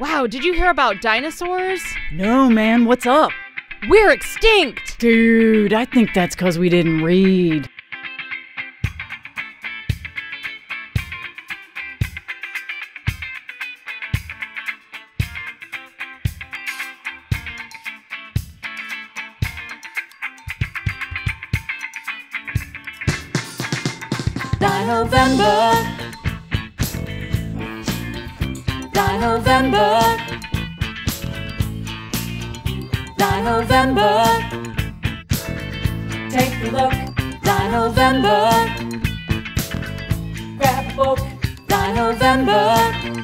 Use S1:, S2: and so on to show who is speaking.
S1: Wow, did you hear about dinosaurs?
S2: No, man, what's up?
S1: We're extinct!
S2: Dude, I think that's because we didn't read.
S3: Dinovember. Dinovember. Dinovember. Take a look. Dinovember. Grab a book. Dinovember.